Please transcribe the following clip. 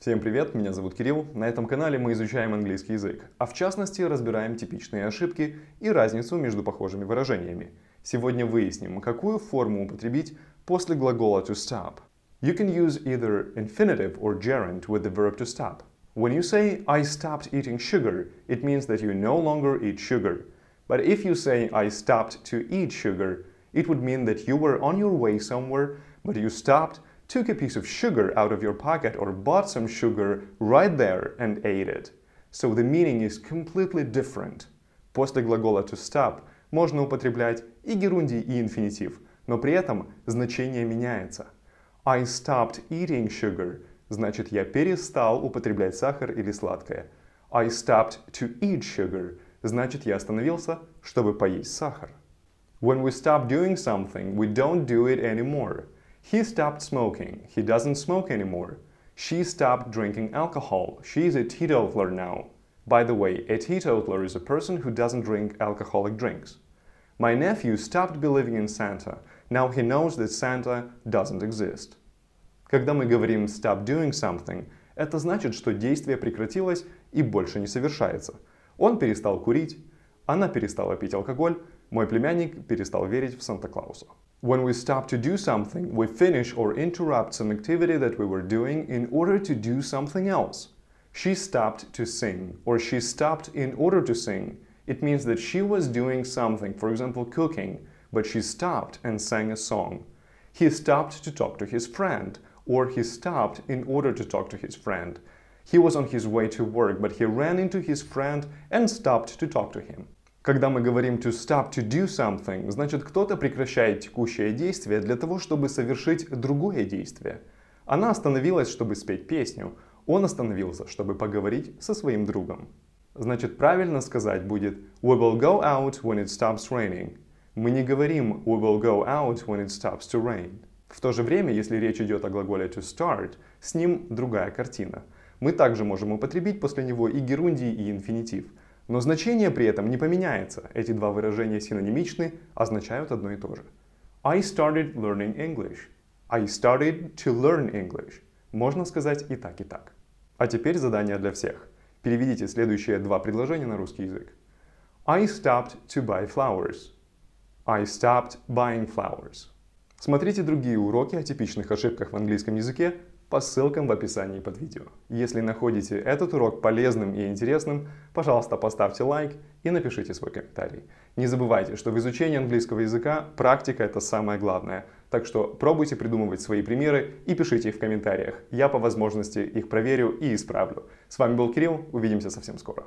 Всем привет, меня зовут Кирилл. На этом канале мы изучаем английский язык, а в частности разбираем типичные ошибки и разницу между похожими выражениями. Сегодня выясним, какую форму употребить после глагола to stop. You can use either infinitive or gerund with the verb to stop. When you say I stopped eating sugar, it means that you no longer eat sugar. But if you say I stopped to eat sugar, it would mean that you were on your way somewhere, but you stopped took a piece of sugar out of your pocket or bought some sugar right there and ate it. So the meaning is completely different. После глагола to stop можно употреблять и герундий, и инфинитив, но при этом значение меняется. I stopped eating sugar значит я перестал употреблять сахар или сладкое. I stopped to eat sugar значит я остановился, чтобы поесть сахар. When we stop doing something, we don't do it anymore. He stopped smoking. He doesn't smoke anymore. She stopped drinking alcohol. She is a teetotaler now. By the way, a teetotaler is a person who doesn't drink alcoholic drinks. My nephew stopped believing in Santa. Now he knows that Santa doesn't exist. Когда мы говорим stop doing something, это значит, что действие прекратилось и больше не совершается. Он перестал курить, она перестала пить алкоголь, мой племянник перестал верить в Санта-Клауса. When we stop to do something, we finish or interrupt some activity that we were doing in order to do something else. She stopped to sing, or she stopped in order to sing. It means that she was doing something, for example, cooking, but she stopped and sang a song. He stopped to talk to his friend, or he stopped in order to talk to his friend. He was on his way to work, but he ran into his friend and stopped to talk to him. Когда мы говорим to stop to do something, значит кто-то прекращает текущее действие для того, чтобы совершить другое действие. Она остановилась, чтобы спеть песню. Он остановился, чтобы поговорить со своим другом. Значит, правильно сказать будет We will go out when it stops raining. Мы не говорим We will go out when it stops to rain. В то же время, если речь идет о глаголе to start, с ним другая картина. Мы также можем употребить после него и герундий, и инфинитив – но значение при этом не поменяется. Эти два выражения синонимичны, означают одно и то же. I started learning English. I started to learn English. Можно сказать и так, и так. А теперь задание для всех. Переведите следующие два предложения на русский язык. I stopped to buy flowers. I stopped buying flowers. Смотрите другие уроки о типичных ошибках в английском языке по ссылкам в описании под видео. Если находите этот урок полезным и интересным, пожалуйста, поставьте лайк и напишите свой комментарий. Не забывайте, что в изучении английского языка практика это самое главное. Так что пробуйте придумывать свои примеры и пишите их в комментариях. Я по возможности их проверю и исправлю. С вами был Кирилл, увидимся совсем скоро.